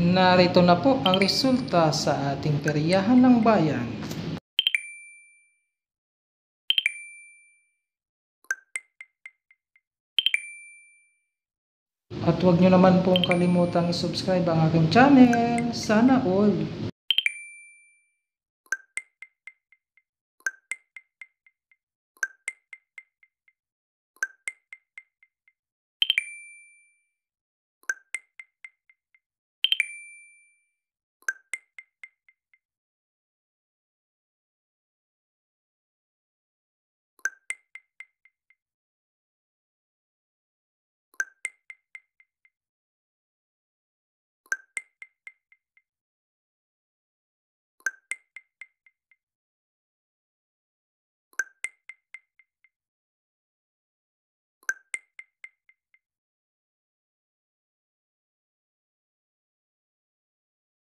Narito na po ang resulta sa ating peryahan ng bayan. At huwag nyo naman pong kalimutang i-subscribe ang aking channel. Sana all.